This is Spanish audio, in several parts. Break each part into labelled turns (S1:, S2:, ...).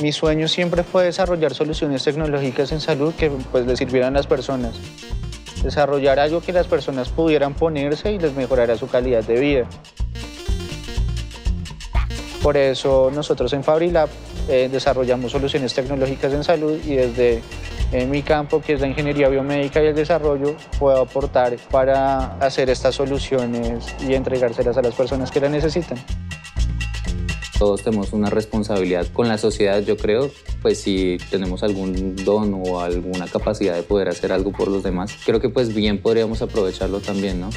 S1: Mi sueño siempre fue desarrollar soluciones tecnológicas en salud que pues le sirvieran a las personas. Desarrollar algo que las personas pudieran ponerse y les mejorara su calidad de vida. Por eso nosotros en Fabrilab eh, desarrollamos soluciones tecnológicas en salud y desde en mi campo, que es la ingeniería biomédica y el desarrollo, puedo aportar para hacer estas soluciones y entregárselas a las personas que las necesitan.
S2: Todos tenemos una responsabilidad con la sociedad, yo creo, pues si tenemos algún don o alguna capacidad de poder hacer algo por los demás, creo que pues bien podríamos aprovecharlo también, ¿no?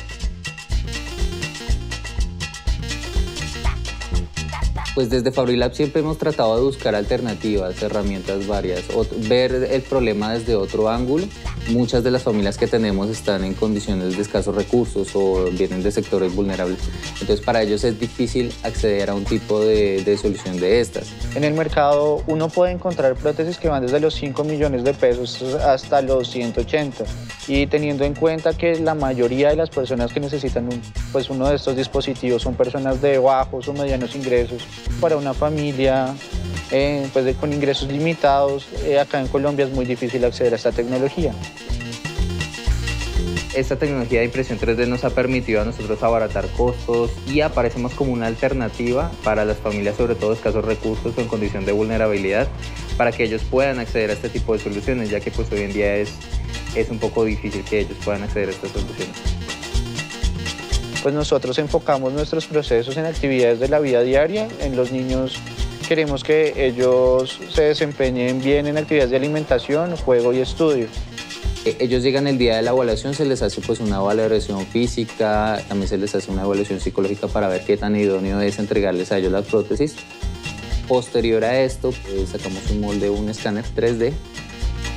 S2: Pues desde Fabrilab siempre hemos tratado de buscar alternativas, herramientas varias, ver el problema desde otro ángulo. Muchas de las familias que tenemos están en condiciones de escasos recursos o vienen de sectores vulnerables. Entonces para ellos es difícil acceder a un tipo de, de solución de estas.
S1: En el mercado uno puede encontrar prótesis que van desde los 5 millones de pesos hasta los 180 y teniendo en cuenta que la mayoría de las personas que necesitan un, pues uno de estos dispositivos son personas de bajos o medianos ingresos, para una familia eh, pues con ingresos limitados, eh, acá en Colombia es muy difícil acceder a esta tecnología.
S2: Esta tecnología de impresión 3D nos ha permitido a nosotros abaratar costos y aparecemos como una alternativa para las familias, sobre todo escasos recursos o en condición de vulnerabilidad, para que ellos puedan acceder a este tipo de soluciones, ya que pues hoy en día es, es un poco difícil que ellos puedan acceder a estas soluciones
S1: pues nosotros enfocamos nuestros procesos en actividades de la vida diaria. En los niños queremos que ellos se desempeñen bien en actividades de alimentación, juego y estudio.
S2: E, ellos llegan el día de la evaluación, se les hace pues una valoración física, también se les hace una evaluación psicológica para ver qué tan idóneo es entregarles a ellos las prótesis. Posterior a esto, pues, sacamos un molde, un escáner 3D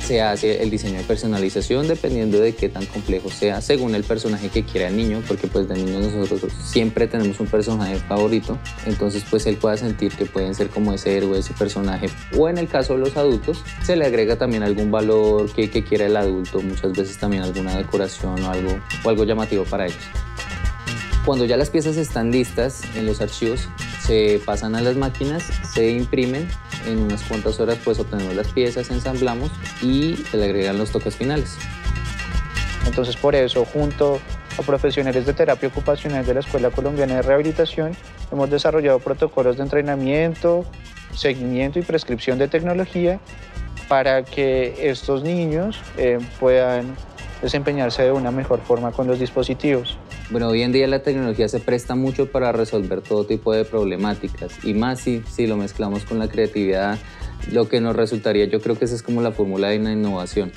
S2: se hace el diseño de personalización dependiendo de qué tan complejo sea, según el personaje que quiera el niño, porque pues de niños nosotros siempre tenemos un personaje favorito, entonces pues él pueda sentir que pueden ser como ese héroe, ese personaje, o en el caso de los adultos, se le agrega también algún valor que, que quiera el adulto, muchas veces también alguna decoración o algo, o algo llamativo para ellos. Cuando ya las piezas están listas en los archivos, se pasan a las máquinas, se imprimen, en unas cuantas horas pues obtenemos las piezas, ensamblamos y se le agregan los toques finales.
S1: Entonces por eso, junto a profesionales de terapia ocupacional de la Escuela Colombiana de Rehabilitación, hemos desarrollado protocolos de entrenamiento, seguimiento y prescripción de tecnología para que estos niños eh, puedan desempeñarse de una mejor forma con los dispositivos.
S2: Bueno, hoy en día la tecnología se presta mucho para resolver todo tipo de problemáticas y más si, si lo mezclamos con la creatividad, lo que nos resultaría, yo creo que esa es como la fórmula de una innovación.